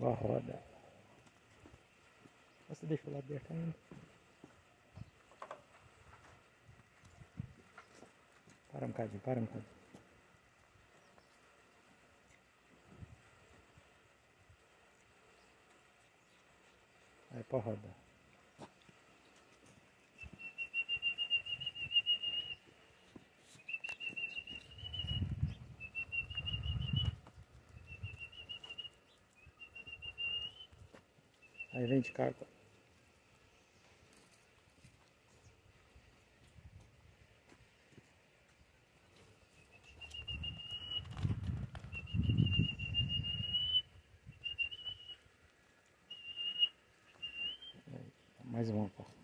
nova roda. Você deixou lá aberto ainda? Para um bocadinho, para um bocadinho. Aí para rodar. Aí vem de carta. Mais uma porta.